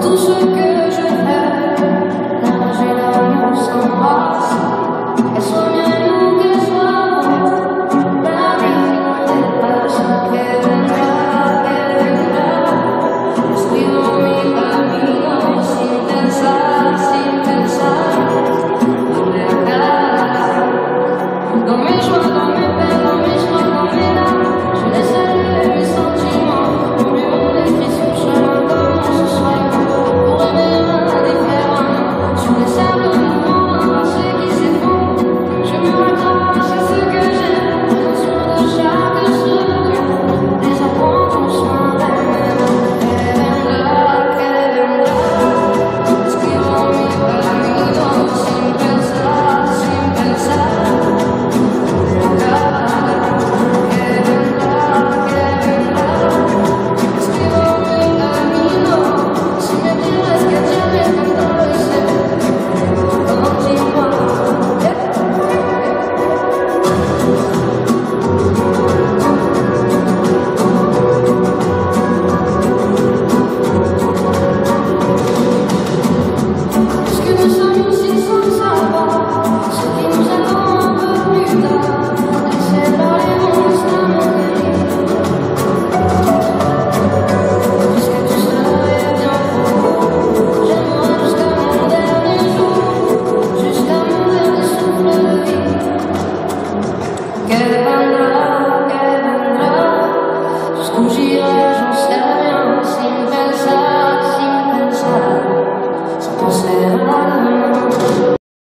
tout ce que Não me joga qu'elle viendra, qu'elle viendra, jusqu'où j'irai, j'en sais